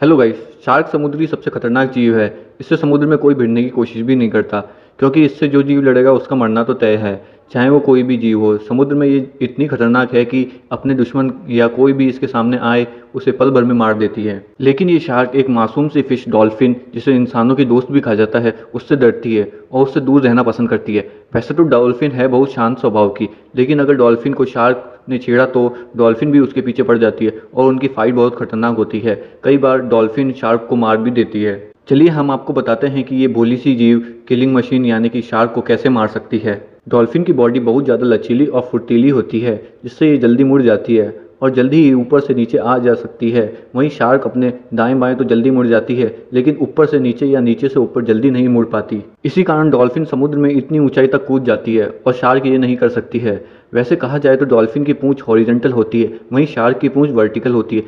Hello guys shark समुद्री सबसे खतरनाक जीव है। इससे समुद्र में कोई भिड़ने की कोशिश भी नहीं करता। क्योंकि इससे जो जीव लड़ेगा उसका मरना तो तय है। चाहे वो कोई भी जीव हो, समुद्र में ये इतनी खतरनाक है कि अपने दुश्मन या कोई भी इसके सामने आए, उसे पल भर में मार देती है। लेकिन ये शार्क एक मासूम सी फ़िश, डॉल्फिन, जिसे इंसानों की दोस्त भी कहा जाता है, उससे डरती है और उससे दूर रहना पसंद करती है। वैसे तो डॉल्फिन है बहुत शांत स्वभाव की, लेकिन अगर डॉल्फिन को शार्क ने छेड़ा तो डॉल्फिन भी उसके पीछे पड़ जाती है और उनकी फाइट बहुत खतरनाक होती है। कई बार डॉल्फिन शार्क को मार भी देती है। चलिए हम आपको बताते हैं कि ये भोली सी जीव किलिंग मशीन यानी कि शार्क को कैसे मार सकती है। डॉल्फिन की बॉडी बहुत ज़्यादा लचीली और फुर्तीली होती है, जिससे ये जल्दी मुड़ जाती है और जल्दी ही ऊपर से नीचे आ जा सकती है। वहीं शार्क अपने दाएँ बाएँ तो जल्दी मुड़ जाती है, लेकिन ऊपर से नीचे या नीचे से ऊपर जल्दी नहीं मुड़ पाती। इसी कारण डॉल्फिन समुद्र में इतनी ऊंचाई तक कूद जाती है और शार्क ये नहीं कर सकती है। वैसे कहा जाए तो डॉल्फिन की पूंछ हॉरिजेंटल होती है, वहीं शार्क की पूंछ वर्टिकल होती है।